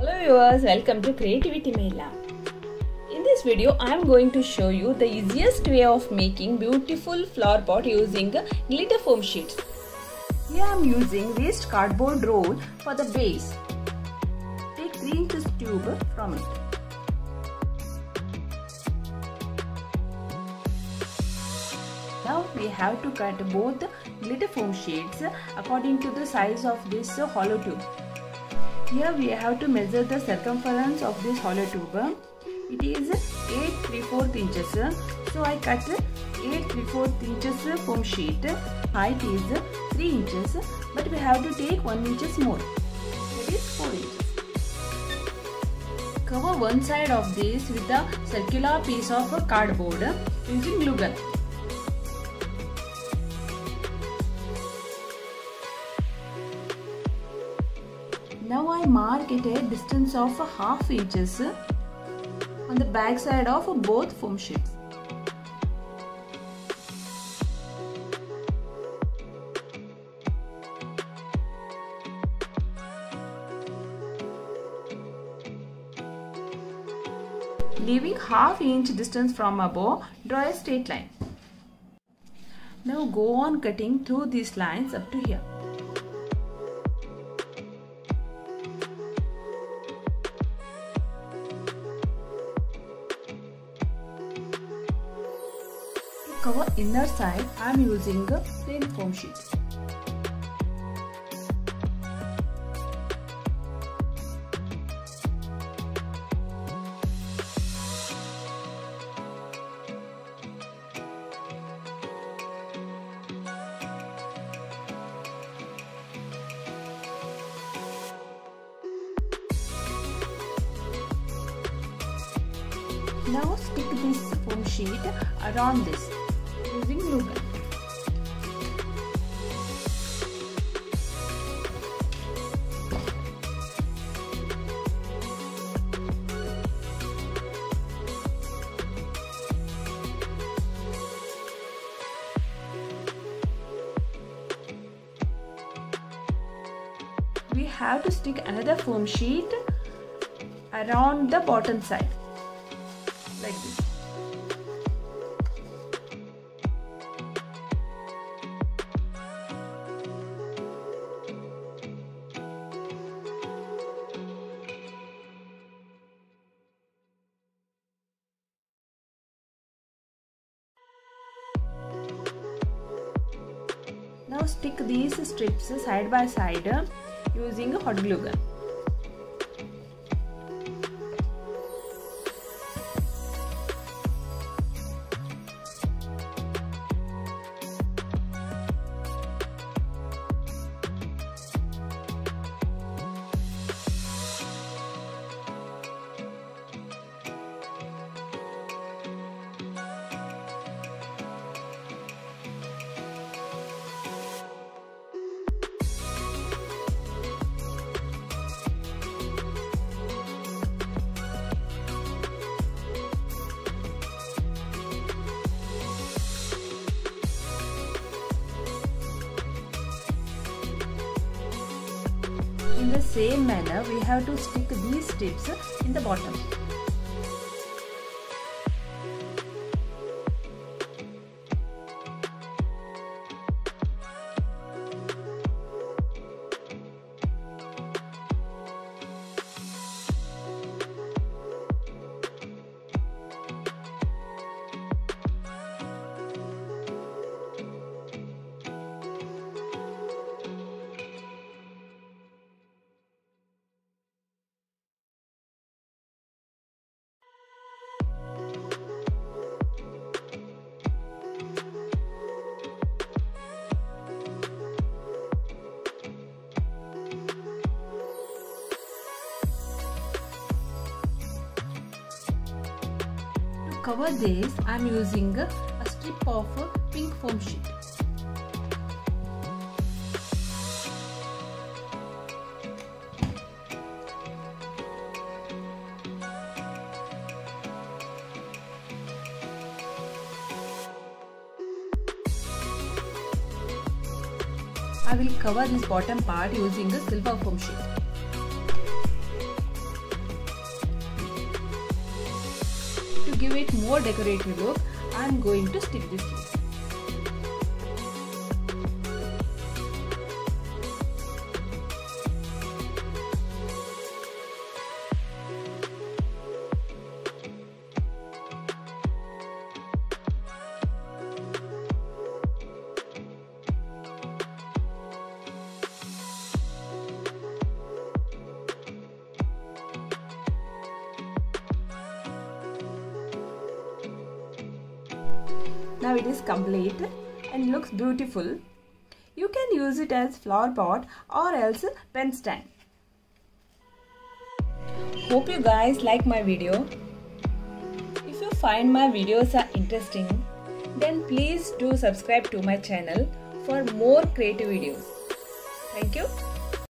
Hello viewers, welcome to Creativity Mela. In this video, I am going to show you the easiest way of making beautiful flower pot using glitter foam sheets. Here I am using waste cardboard roll for the base. Take 3 inches tube from it. Now we have to cut both glitter foam sheets according to the size of this hollow tube. Here we have to measure the circumference of this hollow tube. It is 8 3 4 inches. So I cut 8 3 4 inches foam sheet. Height is 3 inches but we have to take 1 inches more. That is 4 inches. Cover one side of this with a circular piece of cardboard using glue gun. Now I mark it a distance of half inches on the back side of both foam sheets. Leaving half inch distance from above, draw a straight line. Now go on cutting through these lines up to here. Cover inner side, I am using a plain foam sheet. Now stick this foam sheet around this using. We have to stick another foam sheet around the bottom side like this. Stick these strips side by side using hot glue gun. In the same manner, we have to stick these tips in the bottom. Cover this, I am using a strip of pink foam sheet. I will cover this bottom part using a silver foam sheet. Give it more decorative look, I am going to stick this. Now it is complete and looks beautiful. You can use it as flower pot or else pen stand. Hope you guys like my video. If you find my videos are interesting, then please do subscribe to my channel for more creative videos. Thank you.